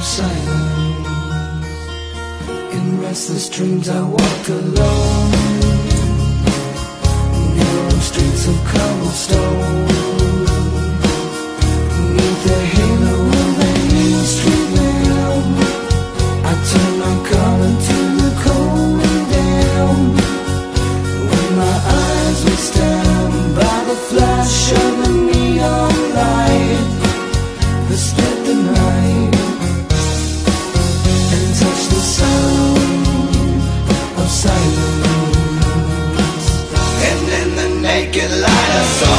of silence. In restless dreams I walk alone. Narrow streets of cobblestone. Beneath the halo of Street I turn my the. When my eyes were stabbed by the flash of the neon light, the And in the naked light of sun.